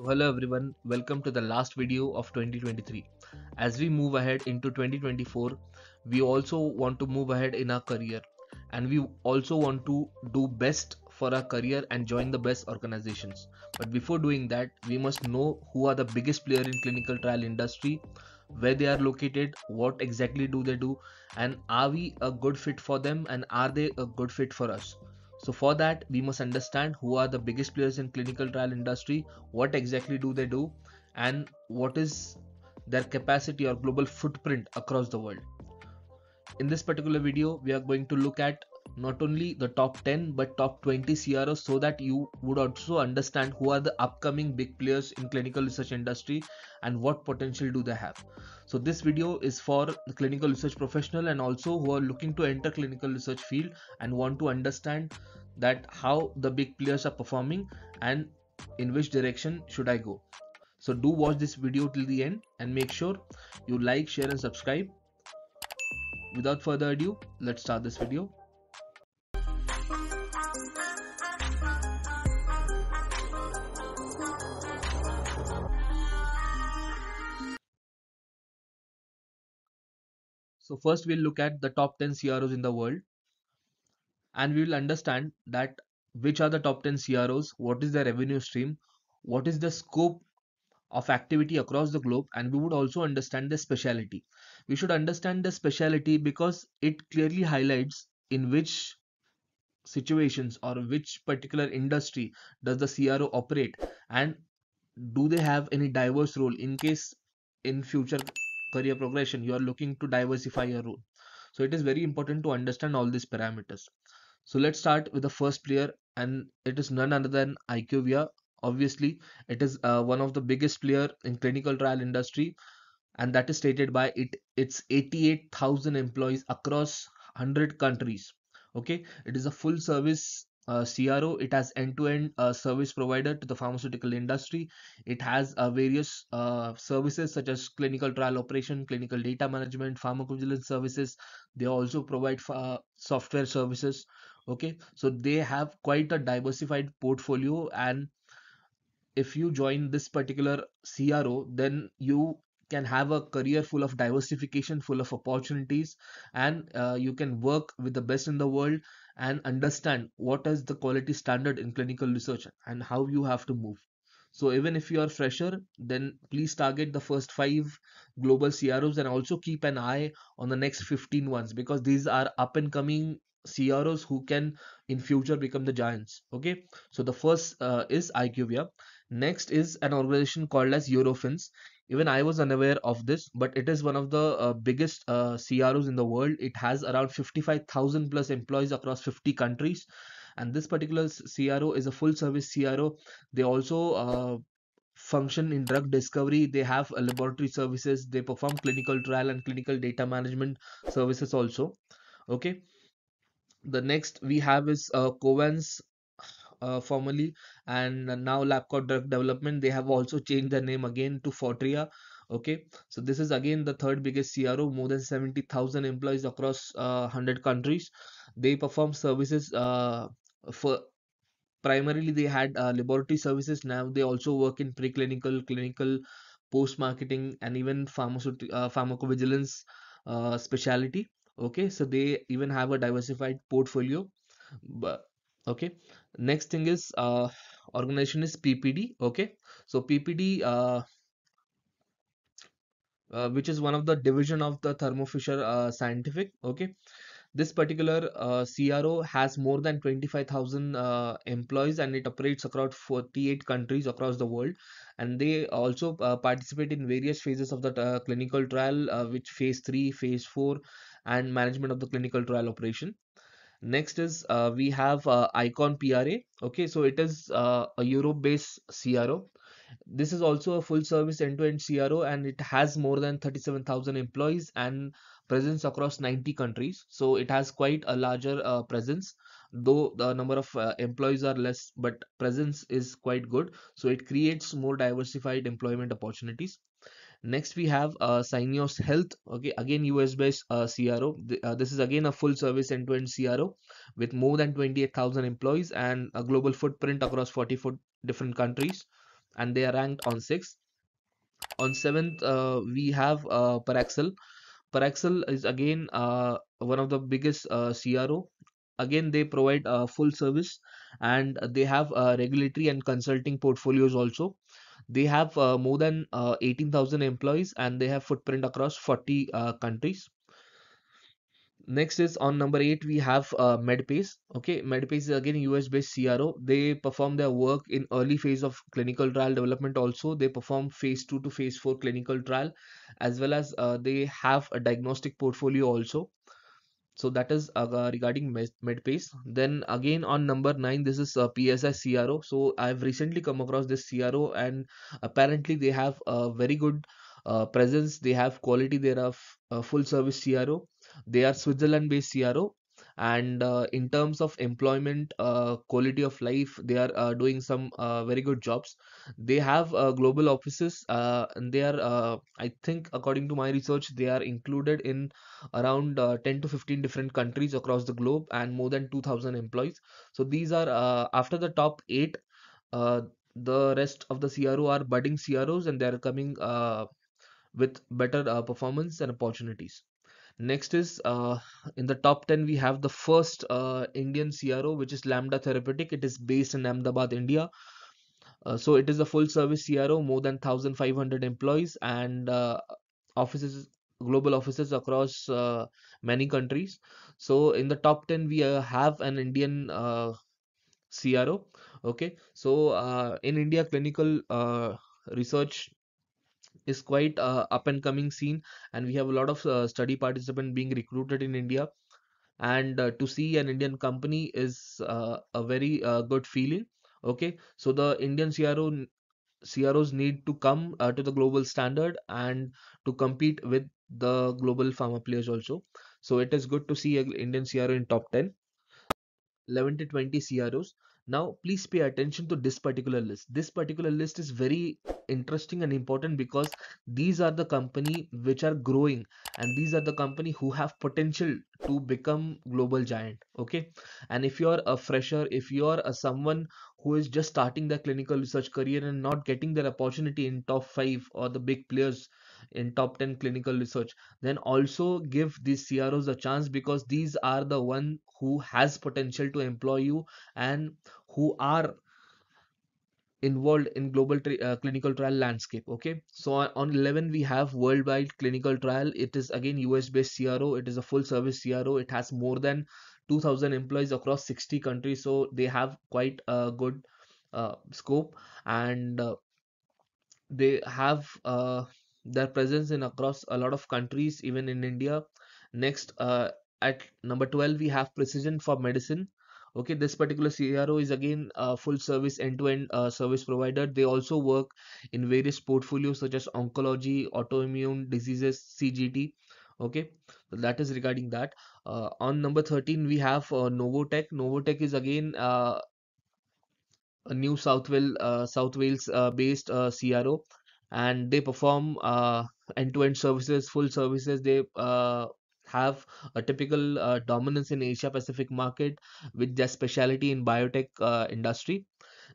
So hello everyone, welcome to the last video of 2023. As we move ahead into 2024, we also want to move ahead in our career and we also want to do best for our career and join the best organizations. But before doing that, we must know who are the biggest player in clinical trial industry, where they are located, what exactly do they do and are we a good fit for them and are they a good fit for us? So for that, we must understand who are the biggest players in clinical trial industry, what exactly do they do, and what is their capacity or global footprint across the world. In this particular video, we are going to look at not only the top 10 but top 20 CROs so that you would also understand who are the upcoming big players in clinical research industry and what potential do they have. So this video is for the clinical research professional and also who are looking to enter clinical research field and want to understand that how the big players are performing and in which direction should I go. So do watch this video till the end and make sure you like, share and subscribe. Without further ado, let's start this video. So first we'll look at the top 10 CROs in the world and we will understand that which are the top 10 CROs, what is their revenue stream, what is the scope of activity across the globe and we would also understand the speciality. We should understand the speciality because it clearly highlights in which situations or which particular industry does the CRO operate and do they have any diverse role in case in future career progression you are looking to diversify your role. So it is very important to understand all these parameters. So let's start with the first player and it is none other than IQVIA. Obviously it is uh, one of the biggest player in clinical trial industry and that is stated by it its 88000 employees across 100 countries. Okay? It is a full service uh, CRO. It has end-to-end uh, service provider to the pharmaceutical industry. It has uh, various uh, services such as clinical trial operation, clinical data management, pharmacovigilance services. They also provide uh, software services. Okay, so they have quite a diversified portfolio, and if you join this particular CRO, then you can have a career full of diversification full of opportunities and uh, you can work with the best in the world and understand what is the quality standard in clinical research and how you have to move. So even if you are fresher then please target the first five global CROs and also keep an eye on the next 15 ones because these are up and coming CROs who can in future become the giants. Okay? So the first uh, is IQVIA next is an organization called as Eurofins even i was unaware of this but it is one of the uh, biggest uh, cros in the world. It has around 55000 plus employees across 50 countries. And this particular cro is a full service cro they also uh, function in drug discovery. They have laboratory services. They perform clinical trial and clinical data management services also. Okay. The next we have is uh, Covance uh, formerly and now labcorp drug development they have also changed their name again to fortrea. Okay? So this is again the third biggest cro more than 70000 employees across uh, 100 countries. They perform services uh, for primarily they had uh, laboratory services. Now they also work in preclinical clinical post marketing and even pharmaceutical uh, pharmacovigilance uh, specialty. Okay? So they even have a diversified portfolio. But okay. Next thing is uh, organization is ppd okay. So ppd uh, uh, which is one of the division of the thermo fisher uh, scientific. Okay. This particular uh, cro has more than 25000 uh, employees and it operates across 48 countries across the world. And they also uh, participate in various phases of the uh, clinical trial uh, which phase 3 phase 4 and management of the clinical trial operation next is uh, we have uh, icon pra okay so it is uh, a europe based cro this is also a full service end-to-end cro and it has more than 37000 employees and presence across 90 countries. So it has quite a larger uh, presence though the number of uh, employees are less but presence is quite good. So it creates more diversified employment opportunities next we have uh, Health okay again US based uh, CRO uh, this is again a full service end-to-end CRO with more than 28,000 employees and a global footprint across 44 different countries and they are ranked on sixth. On seventh, uh, we have uh, Parexel. Parexel is again uh, one of the biggest uh, CRO. Again, they provide uh, full service and they have uh, regulatory and consulting portfolios also. They have uh, more than uh, 18,000 employees and they have footprint across 40 uh, countries. Next is on number eight, we have uh, Medpace. Okay, Medpace is again US based CRO. They perform their work in early phase of clinical trial development also. They perform phase two to phase four clinical trial as well as they have a diagnostic portfolio also. So that is uh, regarding Med- Medpace. Then again on number nine, this is uh, PSI CRO. So I've recently come across this CRO and apparently they have a very good uh, presence. They have quality. They are a full service CRO. They are Switzerland based CRO and uh, in terms of employment uh, quality of life they are uh, doing some very good jobs. They have global offices and they are i think according to my research they are included in around uh, 10 to 15 different countries across the globe and more than 2000 employees. So these are after the top 8 uh, the rest of the CRO are budding CROs and they are coming uh, with better uh, performance and opportunities Next is uh, in the top 10, we have the first uh, Indian CRO, which is Lambda Therapeutic. It is based in Ahmedabad, India. Uh, so it is a full service CRO, more than 1,500 employees and uh, offices, global offices across uh, many countries. So in the top 10, we uh, have an Indian CRO. Okay, so in India, clinical research is quite uh, up and coming scene and we have a lot of uh, study participant being recruited in India. And uh, to see an Indian company is uh, a very uh, good feeling okay? So the Indian CRO CROs need to come uh, to the global standard and to compete with the global pharma players also. So it is good to see an Indian CRO in top 10 11 to 20 CROs. Now, please pay attention to this particular list. This particular list is very interesting and important because these are the company which are growing and these are the company who have potential to become global giant. Okay. And if you're a fresher, if you're a someone who is just starting their clinical research career and not getting their opportunity in top five or the big players in top 10 clinical research then also give these CROs a chance because these are the one who has potential to employ you and who are involved in global uh, clinical trial landscape okay? So on on 11 we have worldwide clinical trial. It is again US based CRO it is a full service CRO it has more than 2000 employees across 60 countries. So they have quite a good uh, scope. And uh, they have uh, their presence in across a lot of countries even in india. Next uh, at number 12 we have precision for medicine okay this particular cro is again a full service end-to-end uh, service provider. They also work in various portfolios such as oncology autoimmune diseases cgt okay so that is regarding that. Uh, on number 13 we have uh, novotech. Novotech is again uh, a New South Wales, uh, South Wales uh, based uh, CRO, and they perform end-to-end services, full services. They have a typical uh, dominance in Asia Pacific market with their specialty in biotech uh, industry.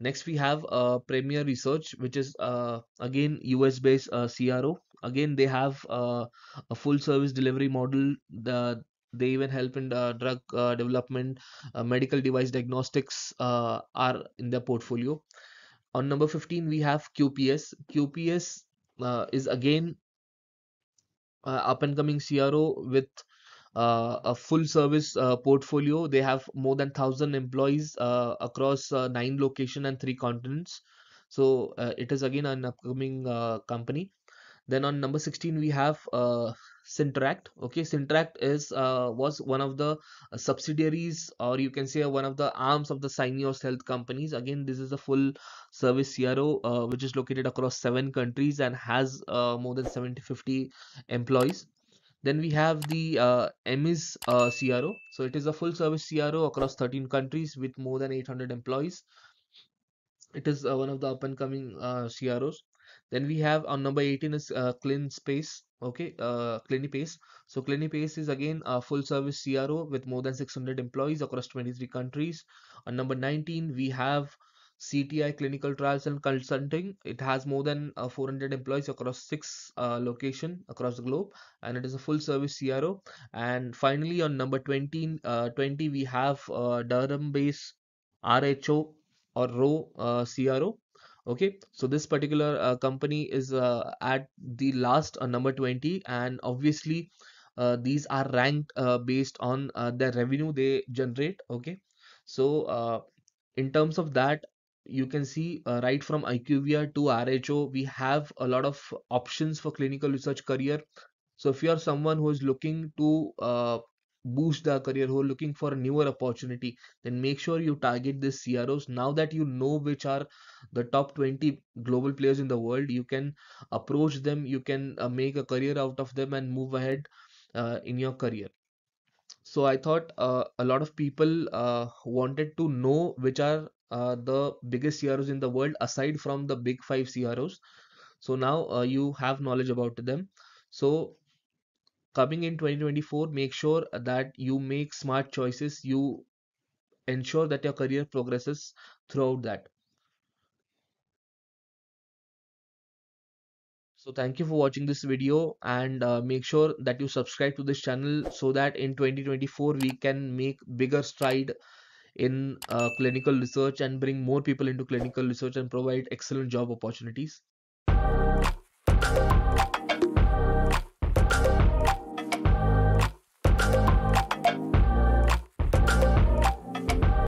Next, we have uh, Premier Research, which is uh, again US based uh, CRO. Again, they have uh, a full service delivery model. The they even help in drug development, medical device diagnostics are in their portfolio. On number 15, we have QPS. QPS is again up and coming CRO with uh, a full service uh, portfolio. They have more than 1000 employees uh, across uh, nine location and three continents. So uh, it is again an upcoming uh, company. Then on number 16 we have uh, Synteract. Okay, Synteract is uh, was one of the uh, subsidiaries or you can say one of the arms of the Syneos Health companies. Again, this is a full service CRO uh, which is located across seven countries and has uh, more than 70 50 employees. Then we have the uh, Emmes uh, CRO. So it is a full service CRO across 13 countries with more than 800 employees. It is uh, one of the up and coming uh, CROs. Then we have on number 18 is uh, ClinSpace. Okay, uh, Clinipace. So Clinipace is again a full service CRO with more than 600 employees across 23 countries. On number 19, we have CTI Clinical Trials and Consulting. It has more than uh, 400 employees across six uh, locations across the globe, and it is a full service CRO. And finally, on number 20, uh, 20 we have uh, Durham-based RHO or RO uh, CRO. Okay, so this particular uh, company is uh, at the last uh, number 20, and obviously uh, these are ranked uh, based on uh, the revenue they generate. Okay, so in terms of that you can see right from IQVIA to RHO, we have a lot of options for clinical research career. So if you are someone who is looking to boost their career, who are looking for a newer opportunity, then make sure you target these CROs. Now that you know which are the top 20 global players in the world, you can approach them, you can uh, make a career out of them and move ahead uh, in your career. So I thought uh, a lot of people uh, wanted to know which are uh, the biggest CROs in the world aside from the big five CROs. So now uh, you have knowledge about them. So coming in 2024, make sure that you make smart choices. You ensure that your career progresses throughout that. So thank you for watching this video and uh, make sure that you subscribe to this channel so that in 2024 we can make bigger stride in uh, clinical research and bring more people into clinical research and provide excellent job opportunities.